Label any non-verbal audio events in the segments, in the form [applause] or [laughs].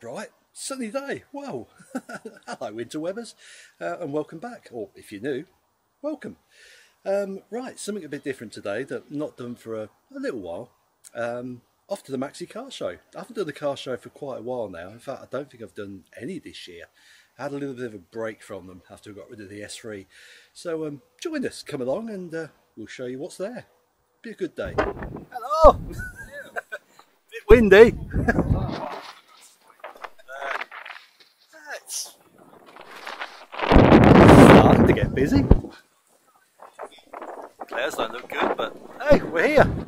bright, sunny day. Wow. [laughs] Hello, Interwebbers, uh, and welcome back. Or if you're new, welcome. Um, right, something a bit different today that not done for a, a little while. Um, off to the Maxey Car Show. I haven't done the car show for quite a while now. In fact, I don't think I've done any this year. I had a little bit of a break from them after I got rid of the S3. So um, join us, come along, and uh, we'll show you what's there. Be a good day. Hello! [laughs] bit windy. [laughs] to get busy. Clouds don't look good, but hey, we're here.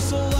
so